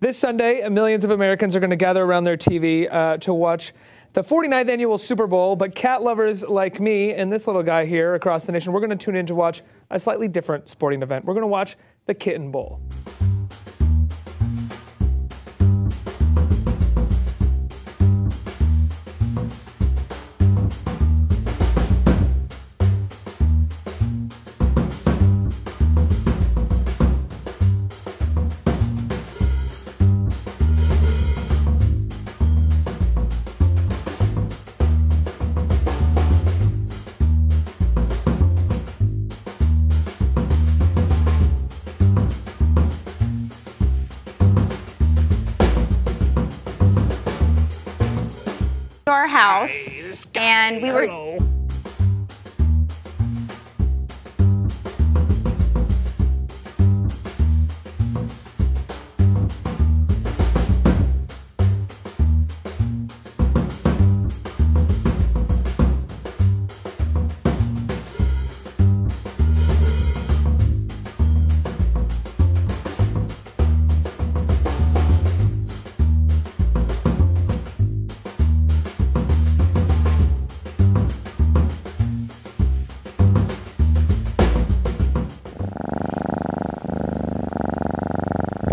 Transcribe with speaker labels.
Speaker 1: This Sunday, millions of Americans are going to gather around their TV uh, to watch the 49th annual Super Bowl. But cat lovers like me and this little guy here across the nation, we're going to tune in to watch a slightly different sporting event. We're going to watch the Kitten Bowl.
Speaker 2: Our house and we were